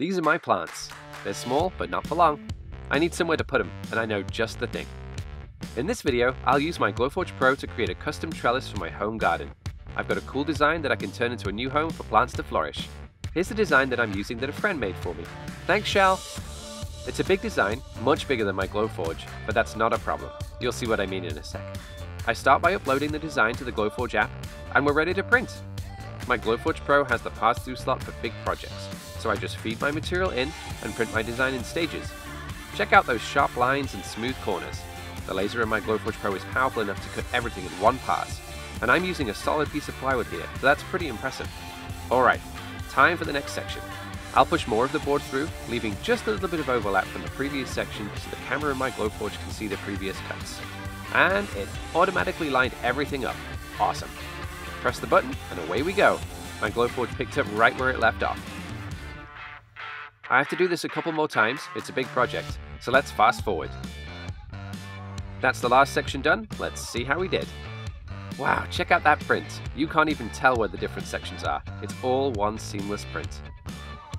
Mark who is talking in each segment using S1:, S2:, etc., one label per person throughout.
S1: These are my plants. They're small, but not for long. I need somewhere to put them, and I know just the thing. In this video, I'll use my Glowforge Pro to create a custom trellis for my home garden. I've got a cool design that I can turn into a new home for plants to flourish. Here's the design that I'm using that a friend made for me. Thanks, Shal! It's a big design, much bigger than my Glowforge, but that's not a problem. You'll see what I mean in a sec. I start by uploading the design to the Glowforge app, and we're ready to print. My Glowforge Pro has the pass-through slot for big projects, so I just feed my material in and print my design in stages. Check out those sharp lines and smooth corners. The laser in my Glowforge Pro is powerful enough to cut everything in one pass, and I'm using a solid piece of plywood here, so that's pretty impressive. Alright, time for the next section. I'll push more of the board through, leaving just a little bit of overlap from the previous section so the camera in my Glowforge can see the previous cuts. And it automatically lined everything up. Awesome. Press the button and away we go. My Glowforge picked up right where it left off. I have to do this a couple more times, it's a big project, so let's fast forward. That's the last section done, let's see how we did. Wow, check out that print. You can't even tell where the different sections are. It's all one seamless print.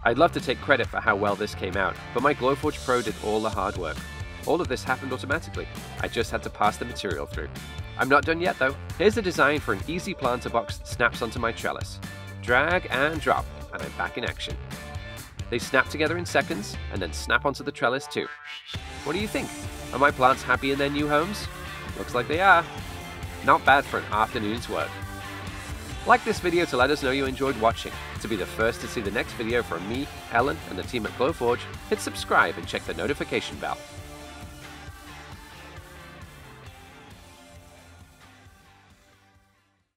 S1: I'd love to take credit for how well this came out, but my Glowforge Pro did all the hard work. All of this happened automatically. I just had to pass the material through. I'm not done yet though. Here's the design for an easy planter box that snaps onto my trellis. Drag and drop, and I'm back in action. They snap together in seconds, and then snap onto the trellis too. What do you think? Are my plants happy in their new homes? Looks like they are. Not bad for an afternoon's work. Like this video to let us know you enjoyed watching. To be the first to see the next video from me, Ellen, and the team at Glowforge, hit subscribe and check the notification bell.